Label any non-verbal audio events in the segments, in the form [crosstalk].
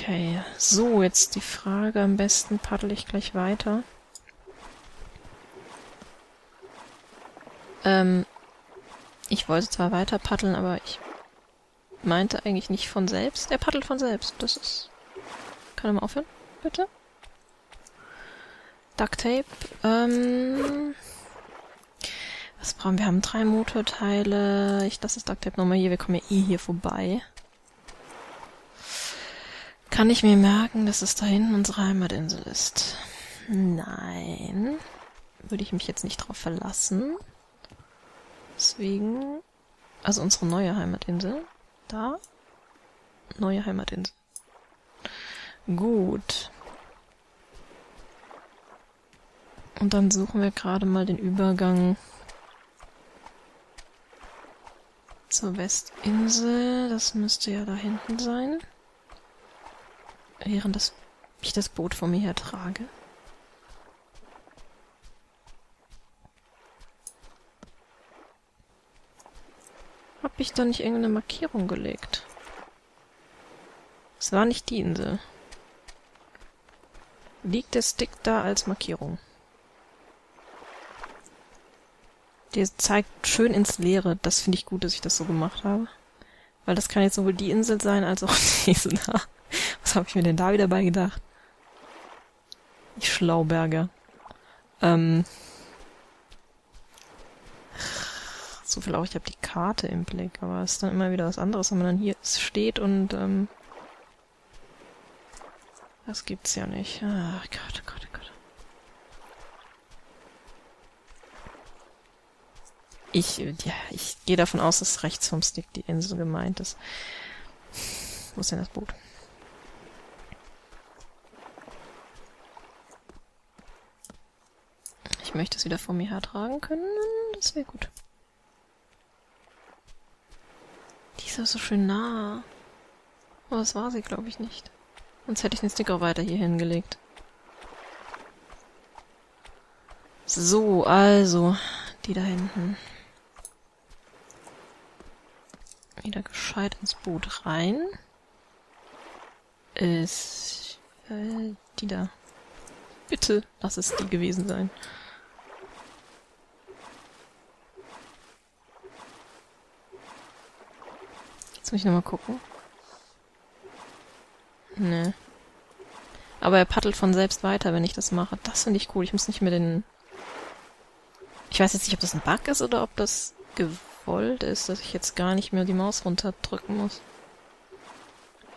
Okay, so, jetzt die Frage. Am besten paddel ich gleich weiter. Ähm, ich wollte zwar weiter paddeln, aber ich meinte eigentlich nicht von selbst. Er paddelt von selbst. Das ist... Kann er mal aufhören? Bitte? Duct Tape. Ähm... Was brauchen wir? Wir haben drei Motorteile. Ich lasse das Duct Tape nochmal hier. Wir kommen ja eh hier vorbei. Kann ich mir merken, dass es da hinten unsere Heimatinsel ist? Nein. Würde ich mich jetzt nicht drauf verlassen. Deswegen... Also unsere neue Heimatinsel. Da. Neue Heimatinsel. Gut. Und dann suchen wir gerade mal den Übergang zur Westinsel. Das müsste ja da hinten sein. Während das, ich das Boot vor mir her trage. Hab ich da nicht irgendeine Markierung gelegt? Es war nicht die Insel. Liegt der Stick da als Markierung? Der zeigt schön ins Leere. Das finde ich gut, dass ich das so gemacht habe. Weil das kann jetzt sowohl die Insel sein, als auch [laughs] diese da. [laughs] Was habe ich mir denn da wieder bei gedacht? Ich Schlauberger. Ähm. So viel auch, ich habe die Karte im Blick, aber es ist dann immer wieder was anderes, wenn man dann hier steht und ähm, das gibt's ja nicht. Ach Gott, Gott, Gott. Ich, ja, ich gehe davon aus, dass rechts vom Stick die Insel gemeint ist. Wo ist denn das Boot? Ich möchte es wieder vor mir hertragen können. Das wäre gut. Die ist ja so schön nah. Aber das war sie, glaube ich, nicht. Sonst hätte ich den Sticker weiter hier hingelegt. So, also, die da hinten. Wieder gescheit ins Boot rein. Ist äh, die da. Bitte, lass es die gewesen sein. Jetzt muss ich nochmal gucken. Nee. Aber er paddelt von selbst weiter, wenn ich das mache. Das finde ich cool. Ich muss nicht mehr den... Ich weiß jetzt nicht, ob das ein Bug ist oder ob das gewollt ist, dass ich jetzt gar nicht mehr die Maus runterdrücken muss.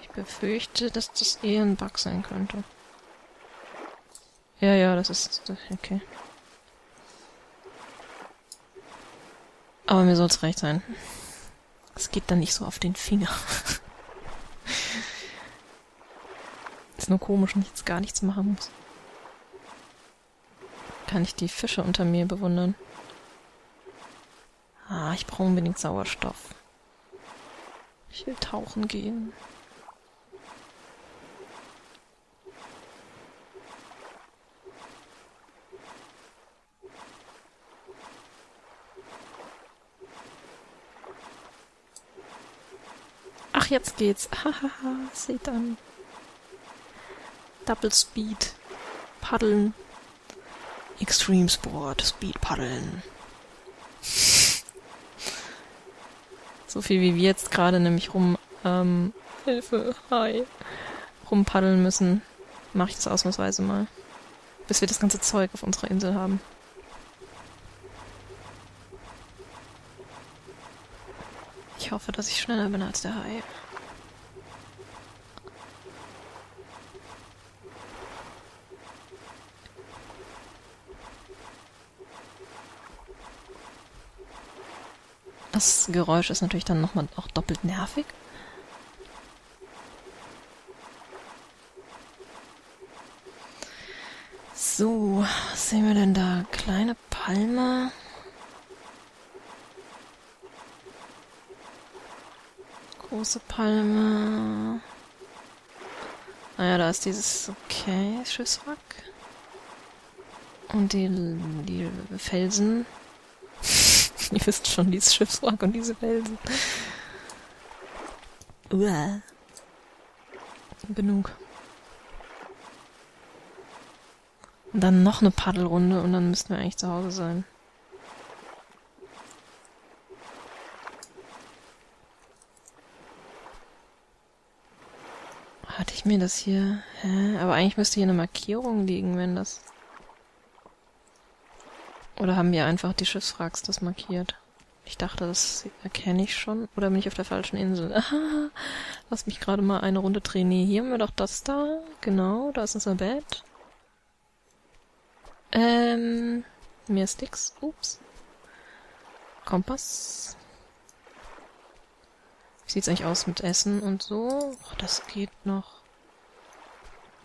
Ich befürchte, dass das eher ein Bug sein könnte. Ja, ja, das ist... Okay. Aber mir soll's recht sein. Es geht dann nicht so auf den Finger. Ist nur komisch, wenn ich jetzt gar nichts machen muss. Kann ich die Fische unter mir bewundern? Ah, ich brauche unbedingt Sauerstoff. Ich will tauchen gehen. Jetzt geht's. Hahaha, seht an. Double Speed. Paddeln. Extreme Sport. Speed Paddeln. [laughs] So viel wie wir jetzt gerade nämlich rum, ähm, Hilfe, hi, rumpaddeln müssen, mache ich das ausnahmsweise mal. Bis wir das ganze Zeug auf unserer Insel haben. Ich hoffe, dass ich schneller bin als der Hai. Das Geräusch ist natürlich dann nochmal auch doppelt nervig. So, was sehen wir denn da? Kleine Palme. Große Palme. Naja, da ist dieses, okay, Schiffswrack. Und die, die Felsen. [laughs] Ihr wisst schon, dieses Schiffswrack und diese Felsen. Uah. Genug. Und dann noch eine Paddelrunde und dann müssten wir eigentlich zu Hause sein. Ich mir das hier... Hä? Aber eigentlich müsste hier eine Markierung liegen, wenn das... Oder haben wir einfach die Schiffswracks das markiert? Ich dachte, das erkenne ich schon. Oder bin ich auf der falschen Insel? [laughs] Lass mich gerade mal eine Runde drehen. Nee, hier haben wir doch das da. Genau, da ist unser Bett. Ähm, mehr Sticks. Ups. Kompass. Wie sieht's eigentlich aus mit Essen und so? Oh, das geht noch.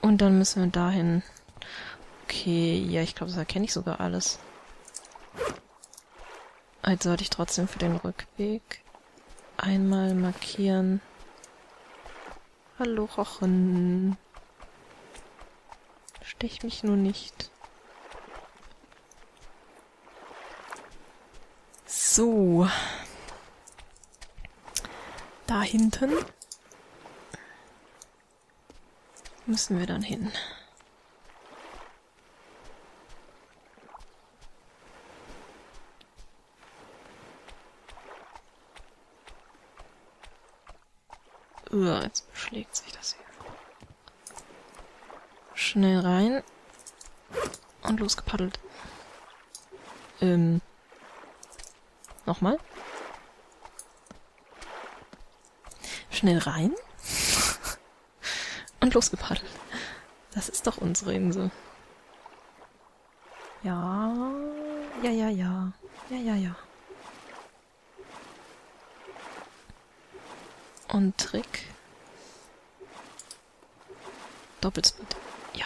Und dann müssen wir dahin. Okay, ja, ich glaube, das erkenne ich sogar alles. Jetzt sollte ich trotzdem für den Rückweg einmal markieren. Hallo Rochen. Stech mich nur nicht. So. Da hinten müssen wir dann hin. Uah, jetzt beschlägt sich das hier. Schnell rein. Und losgepaddelt. Ähm. Nochmal. Schnell rein. Und losgepaddelt. Das ist doch unsere Insel. Ja, ja, ja, ja. Ja, ja, ja. Und Trick. Doppelspeed. Ja.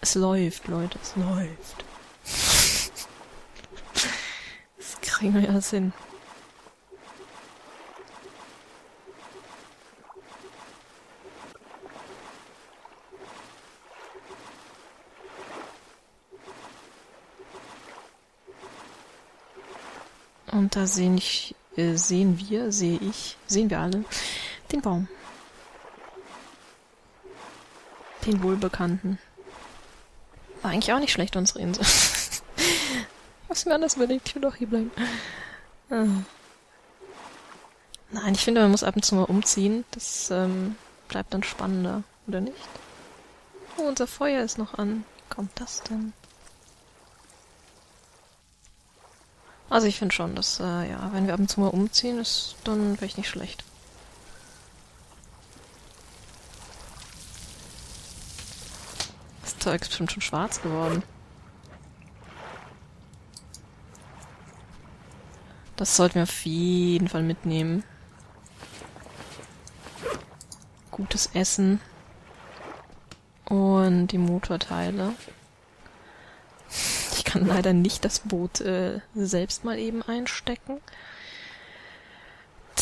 Es läuft, Leute, es läuft. [laughs] Das kriegen wir ja hin. Da sehen, ich, äh, sehen wir, sehe ich, sehen wir alle, den Baum. Den wohlbekannten. War eigentlich auch nicht schlecht, unsere Insel. [laughs] Was mir anders überlegt, ich will doch hier bleiben. Ah. Nein, ich finde, man muss ab und zu mal umziehen. Das ähm, bleibt dann spannender, oder nicht? Oh, unser Feuer ist noch an. Wie kommt das denn? Also ich finde schon, dass, äh, ja, wenn wir ab und zu mal umziehen, ist dann vielleicht nicht schlecht. Das Zeug ist bestimmt schon schwarz geworden. Das sollten wir auf jeden Fall mitnehmen. Gutes Essen. Und die Motorteile kann leider nicht das Boot äh, selbst mal eben einstecken.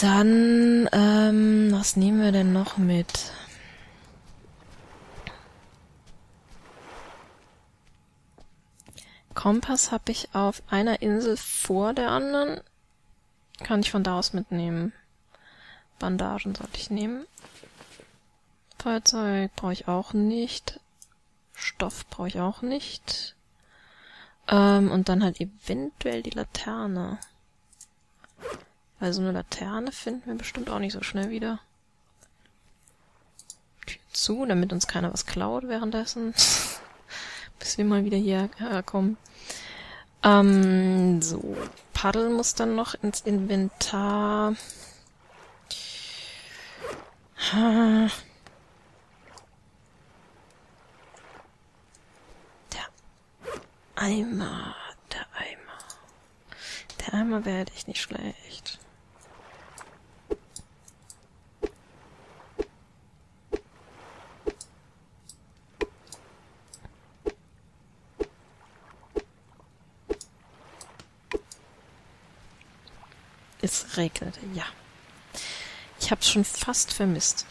Dann, ähm, was nehmen wir denn noch mit? Kompass habe ich auf einer Insel vor der anderen. Kann ich von da aus mitnehmen. Bandagen sollte ich nehmen. Feuerzeug brauche ich auch nicht. Stoff brauche ich auch nicht. Ähm, und dann halt eventuell die Laterne. Weil so eine Laterne finden wir bestimmt auch nicht so schnell wieder. Tür zu, damit uns keiner was klaut währenddessen. [laughs] Bis wir mal wieder hierher kommen. Ähm, so. Paddel muss dann noch ins Inventar. Ha. Eimer, der Eimer. Der Eimer wäre echt nicht schlecht. Es regnete, ja. Ich hab's schon fast vermisst.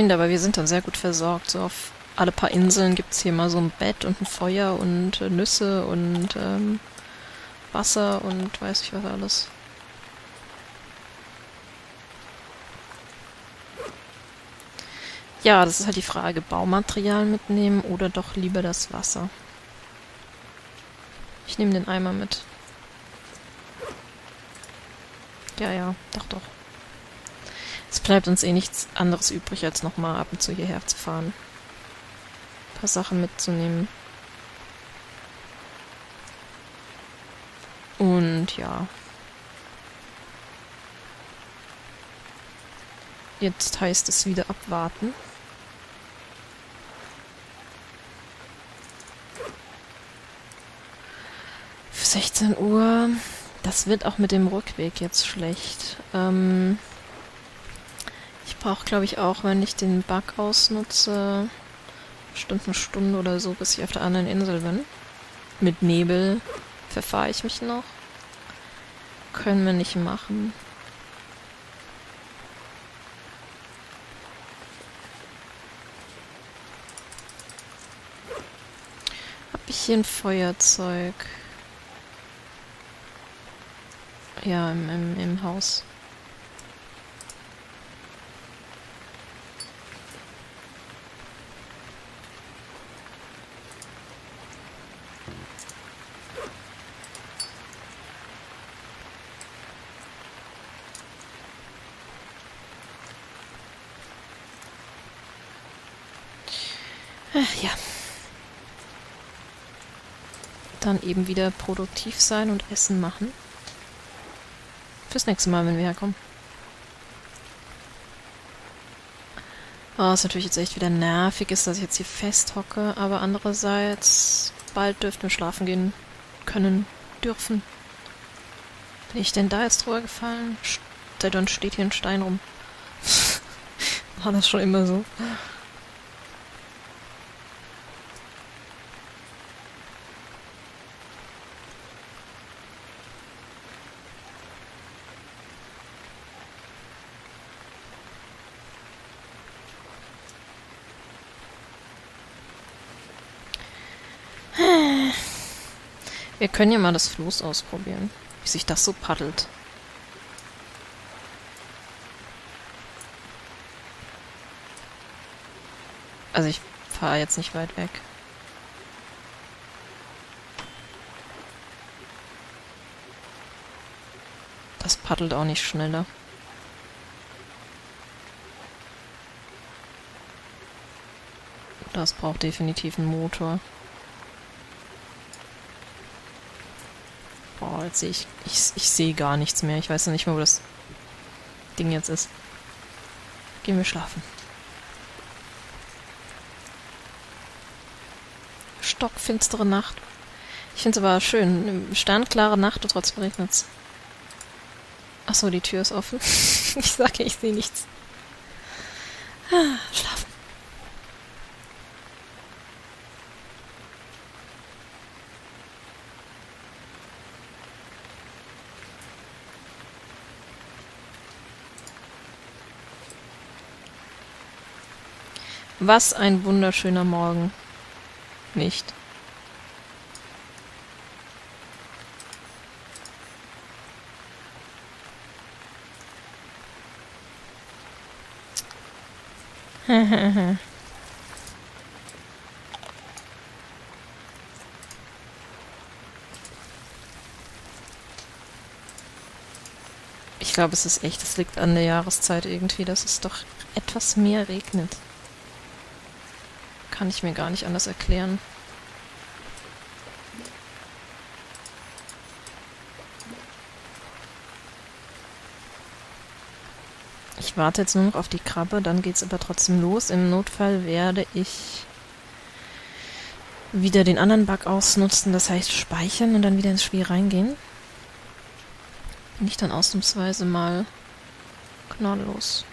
Finde aber, wir sind dann sehr gut versorgt. So auf alle paar Inseln gibt's hier mal so ein Bett und ein Feuer und äh, Nüsse und ähm, Wasser und weiß ich was alles. Ja, das ist halt die Frage, Baumaterial mitnehmen oder doch lieber das Wasser. Ich nehme den Eimer mit. Ja, ja, doch, doch. Es bleibt uns eh nichts anderes übrig, als nochmal ab und zu hierher zu fahren. Ein paar Sachen mitzunehmen. Und ja. Jetzt heißt es wieder abwarten. 16 Uhr. Das wird auch mit dem Rückweg jetzt schlecht. Ähm brauche, glaube ich, auch, wenn ich den Bug ausnutze, bestimmt eine Stunde oder so, bis ich auf der anderen Insel bin. Mit Nebel verfahre ich mich noch. Können wir nicht machen. Hab ich hier ein Feuerzeug? Ja, im, im, im Haus. Dann eben wieder produktiv sein und Essen machen. Fürs nächste Mal, wenn wir herkommen. Oh, ist natürlich jetzt echt wieder nervig ist, dass ich jetzt hier festhocke, aber andererseits bald dürften wir schlafen gehen können, dürfen. Bin ich denn da jetzt drüber gefallen? Seit dann steht hier ein Stein rum. [laughs] War das schon immer so? Wir können ja mal das Floß ausprobieren, wie sich das so paddelt. Also ich fahre jetzt nicht weit weg. Das paddelt auch nicht schneller. Das braucht definitiv einen Motor. Boah, jetzt sehe ich, ich, ich sehe gar nichts mehr. Ich weiß noch nicht mehr, wo das Ding jetzt ist. Gehen wir schlafen. Stockfinstere Nacht. Ich finde es aber schön. Sternklare Nacht und trotzdem regnet es. Achso, die Tür ist offen. [laughs] ich sage, ich sehe nichts. Ah, schlafen. Was ein wunderschöner Morgen. Nicht. [laughs] ich glaube, es ist echt, es liegt an der Jahreszeit irgendwie, dass es doch etwas mehr regnet kann ich mir gar nicht anders erklären. Ich warte jetzt nur noch auf die Krabbe, dann geht's aber trotzdem los. Im Notfall werde ich wieder den anderen Bug ausnutzen, das heißt speichern und dann wieder ins Spiel reingehen. Bin ich dann ausnahmsweise mal gnadlos.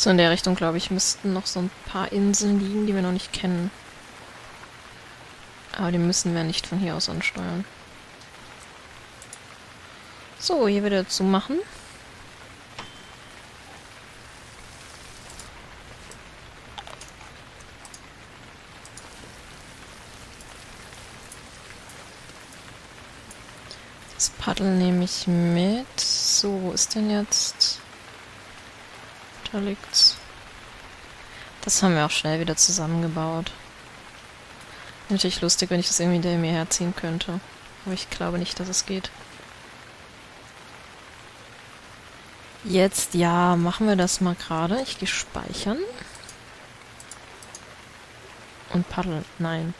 So in der Richtung, glaube ich, müssten noch so ein paar Inseln liegen, die wir noch nicht kennen. Aber die müssen wir nicht von hier aus ansteuern. So, hier wieder zu machen. Das Paddel nehme ich mit. So, wo ist denn jetzt? Da liegt's. Das haben wir auch schnell wieder zusammengebaut. Natürlich lustig, wenn ich das irgendwie hinter mir herziehen könnte. Aber ich glaube nicht, dass es geht. Jetzt, ja, machen wir das mal gerade. Ich gehe speichern. Und paddeln. Nein.